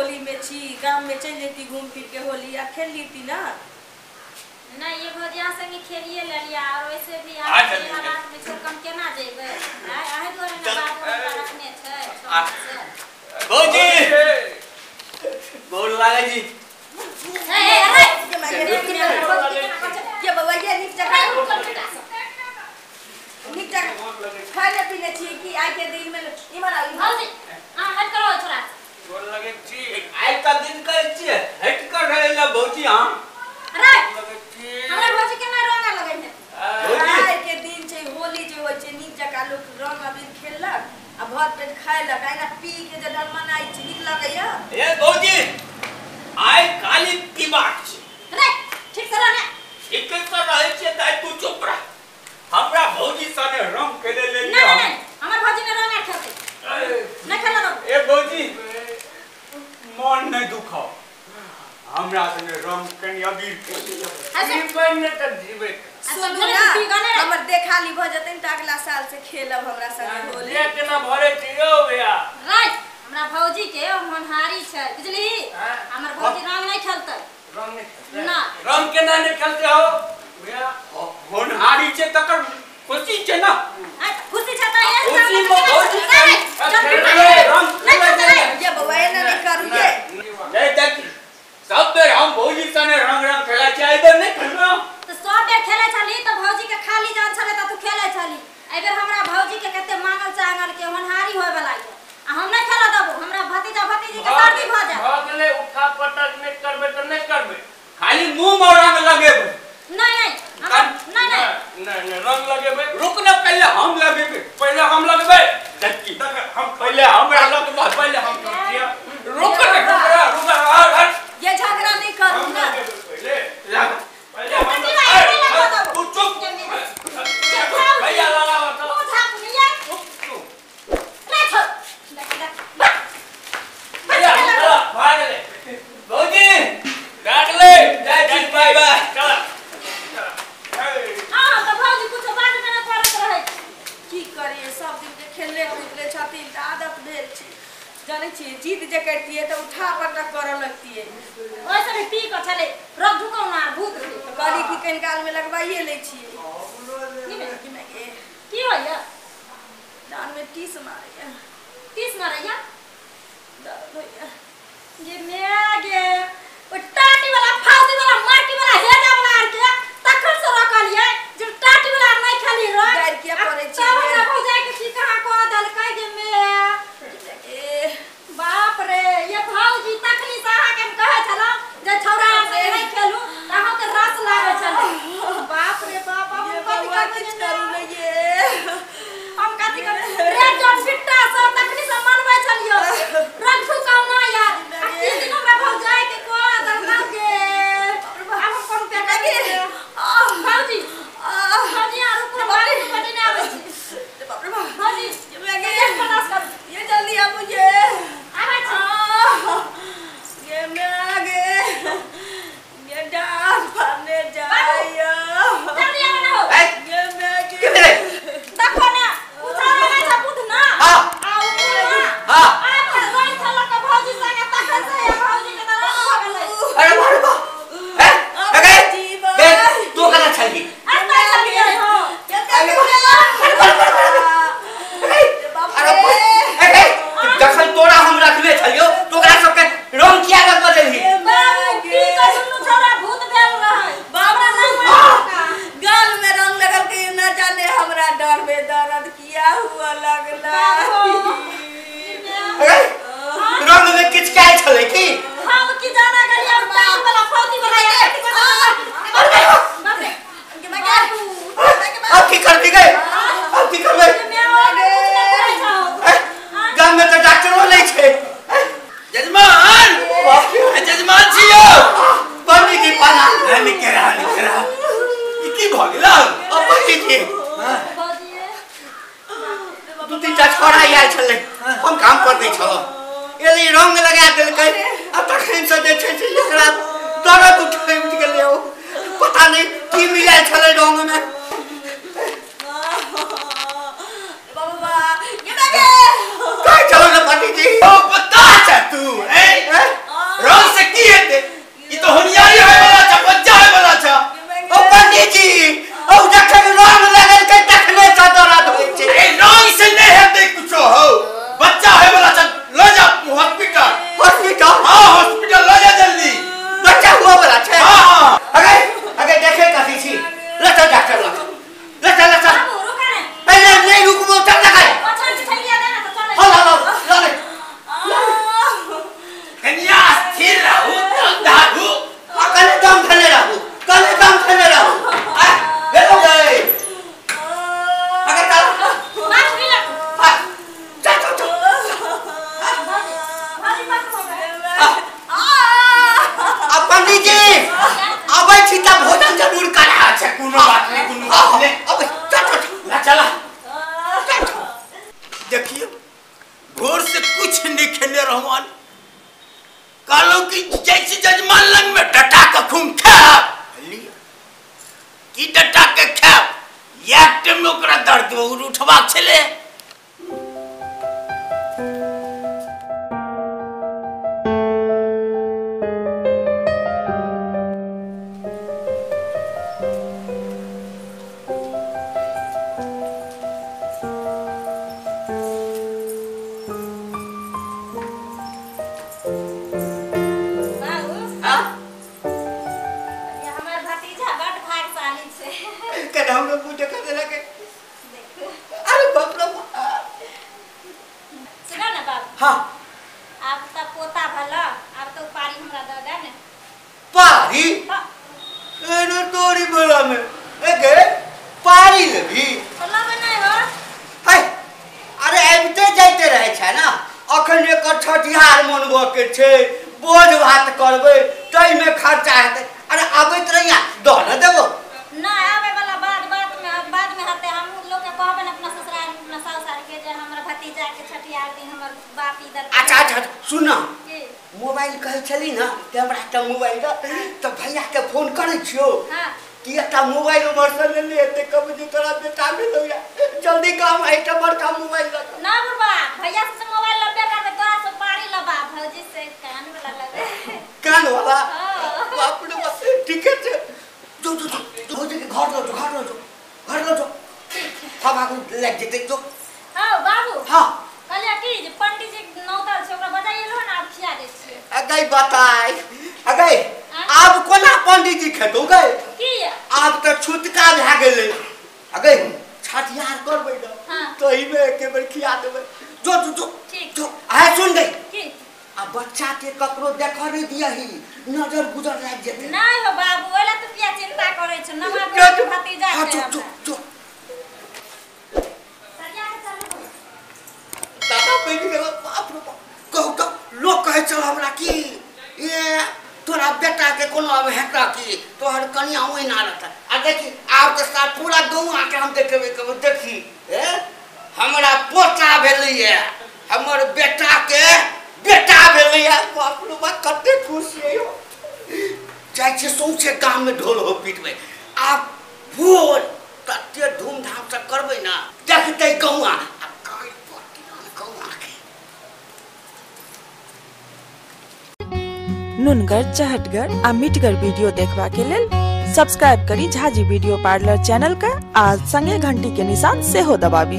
होली में छी गाँव में चल लेती घूम फिर के होली आ खेल लेती ना नहीं ये भजिया संगे खेलिए ले लिया और वैसे भी आ आप हालात में छोड़ कम केना जेबै आय आय तोरे ने बात रखने छै भौजी गोर लागै जी ए ए के ना भौजी केना बचे ये नीक जगह नीक जगह खाने पीने छी कि आइ के दिन में इमन आई हाँ हट करो छोरा गोर लागै छी आइ का दिन कहै छियै हट कर रहै ला भौजी हाँ रे लागै छी हमरा भौजी केना रंगा लगैने भौजी आइ के दिन छै होली जे होइ छै नीक जकाँ लोग रंग अबीर खेललक आ भर पेट खाइलक आइना पी के जे डर मनाइ छै नीक लगैया ए भौजी आइ काली तिबाक छै रे ठीक से रहने एक से रहै छियै त तू चुप रह हमरा भौजी सने रंग खेले ले नहीं नहीं नहीं हमर भौजी ने रंगा खेलते नहीं खेला दो ए भौजी मन नहीं दुखाओ हमरा सने रंग कनी अबीर खेले ऐसे सुनू घरे ना पी गाने रे। हमर देखाली भऽ जेतै तऽ अगला साल से खेलब हमरा संगे होली। राइट हमरा भौजी के होनहारी छै बुझली हाँ। हमर भौजी रंग नहीं खेलते। ना। रंग केना नहीं खेलते हो? होनहारी छै तकर खुशी छै ना आय, खुशी छै तऽ ये खुशी सामने में भौजी नहीं, नहीं, का- जब भी खेल नहीं, रहे, रंग नहीं खेले खेलते जाए। नहीं। ये बउआ एना नहीं करू ये नहीं देखी सब बेर हम भौजी सने रंग रंग खेला छै एहि बेर नहीं खेलना तो सब बेर खेले छली तो भौजी के खाली जान छले त तू खेले छली एहि बेर हमरा भौजी के कते मांगल के होनहारी होय वाला है आ हम नहीं खेला दबो हमरा भतीजा भतीजी के शादी भ जाए भगले उठा पटक नहीं करबे त नहीं करबे। खाली मुँह मोरा में लगेबे। नहीं नहीं नहीं नहीं। रंग लगेबे। रुक ना पहले हम लगेबै पहले हम लगबे देखी हम पहले हमरा लगबा पहले हम करतिया रुक रे रुक रे रुक रे और और ये झगड़ा नहीं करू हम ना लगेबे पहले लग पहले हम भतीजा ऐसे नहीं ए, बताओ। तू चुप ये खाओ भैया लगा बता तू था लिया नहीं छोड़ देख देख बस भैया चला भाग ले भौजी डाक ले जय जी बाय बाय चला हाँ तो भौजी कुछ बात में ना करत रहे की करिए सब दिन के खेलले कूदले छथिन तऽ आदत भेल छै जानै छियै है तो उठा पटक लगती है। वैसे में पी कर चले। रख ढुको ना भूत तो कहली कि कनि काल में लगवाइए ले छी की में की मैं के की हो या? दान में टीस मारैया किस मारैया दर्द होइया ये मेरा ओ टाटी वाला फाउदी वाला माटी वाला हेजा वाला आर के तखन से रखलिए जे टाटी वाला नहीं खाली रो डर किया पड़ै छै? तब हमरा भौजाई के की कहाँ को दल कह जे मे ए बाप रे ये भौजी तखनी से अहाँ के हम कहे छला जे छौरा से नहीं खेलू त अहाँ के रस लागे छले बाप रे बाप अब ये कथि बउआ करबै किछ जे करू ने ये हम कथि करबै रे जन बिट्टा सब तखनी से मनबै छलियो रख ठुकाउ ना यार आ की दिन हमरा भौजाई के को दल लागे अब हम कोन पे लगे। लगे भौजी आह भौजी आरो को बारी बजे ने आबै छी बाप रे बाप भौजी ये मैं ये के पनास कर ये जल्दी आ मुझे आबै छी आह, ये मैं आगे ये डाल फाड़ने जाइयो जल्दी आबै ना हो ए ये मैं आगे के मेरे देखो ना उठावे ना छ बुध ना हाँ। आ उ ना हाँ आ के रोई छला के भौजी संगे तखन से ये भौजी के तरह हो गेलै अरे मारे बा ए अगे जीवन। बे तू कना छली आ तो छलिए हो ये अरे बाप अरे रे ए ए जखन तोरा हम रखले छलियो तो ओकरा सबके रंग किया लग बदलही बाबू की कहिनु छोरा भूत भेल रहै बाबा नहीं नहीं मारका गाल में रंग लगल के न जाने हमरा डर में दर्द किया हुआ लगला अरे रंग में काय छले की हम की जाना गली और टाइम वाला फौजी वाला ये अरे बाप। रे बाबू अब की कर दी गए। अब की करबे मैं आगे कुछ नहीं करे जाओ में तो डॉक्टरो नहीं छे जजमान! जजमान छियो बनी की पाना। निकरा ई की भ गेल अब बनी की भौजी दू तीन टा छोड़ा आयल छलै। हम काम पर दै छलौ। रंग लगा देलकै। आ तखन से जे छै से दर्द उठै उठ गेलै ओ पता नहीं की मिलायल छलै रंग में बाबा ये लगे काय छलौ ने पंडित जी ओ पता छै तू ए देखिए भोर से कुछ नहीं खेले रहमान कहलो की जैसे जजमान लंग में डटा के खून खाब की डटा के खाब एक टाइम में दर्द उठवा उठबाक पारी प- तोरी बोला में। एके पारी लेबी तो लबे नहि हो? है अरे आबिते जाइते रहे छै ना? अखन एकर छठिहार मनबऽ के छै बोझ भात करबै ताहिमे खर्चा हेतै। अरे आबैत रहिया दऽ देबो। नहि आबै वाला बात बात में बाद में हेतै। हम लोग के कहबे अपना ससुराल में, अपना सासुर के जे हमर भतीजा के छठियार दिन हमर बाप इधर अच्छा अच्छा सुन न। मोबाइल कहै छली न कि हमरा एकटा मोबाइल दऽ तऽ भैया के फ़ोन करै छियौ। हाँ। कि एकटा मोबाइल उमर से ले एते कब जे तोरा बेटा भेलौ या। जल्दी काम एकटा बड़का मोबाइल दऽ ना बुढ़बा भैया से मोबाइल लबे करबे तोरा से पारी लबा भौजी से कान वाला लबे कान वाला हाँ। बाप रे बाप ठीके छै। जो जो जो हो जे घर लो जो घर लो जो घर लो जो। हम आगू लग जेतै जो। हाँ बाबू। हाँ। कहलिया की जे पंडित जी नौतर छै ओकरा बजाइए लो ना आब खिया दै छियै अगै बताई अगै आब कोना पंडित जी खेतौ गै की ये? आब तऽ छुतका भए गेलै। अगै छठियार करबै न हाँ। तहिमे एके बेर खिया देबै। जो जो जो जो आय सुन गई की आ बच्चा के ककरो देख नहीं दियही नज़र गुजर लागि जेतै। नहीं हो बाबू ओला तो किया चिंता करे छ? बेटा भतीजा हाँ, छै जो, हमरा। जो, जो। सरिया के चलू दादा बनि गेल बाप रे बाप कहू तऽ लोक छल हमरा कि ये तोरा बेटा के कोनो अब हेता कि तोहर कनिया ओहिना रहता। आ देखी, आब तऽ साथ पूरा गौआ के हम देखेबै, कहबै, देखी, ए, हमरा पोता भेलैए। हमर बेटा के बेटा भेलैए। बाप रे बाप कते खुशी है यौ। जाइ छै सौंसे गाममे ढोल हो पिटबै। आब भोर तते धूमधामसँ करबै ने। देखतै गौआ। नुनगर, चहटगर आ मिटगर वीडियो देखबा के लेल सब्सक्राइब करी झाजी वीडियो पार्लर चैनल का, आ संगे घंटी के निशान से हो दबाबी।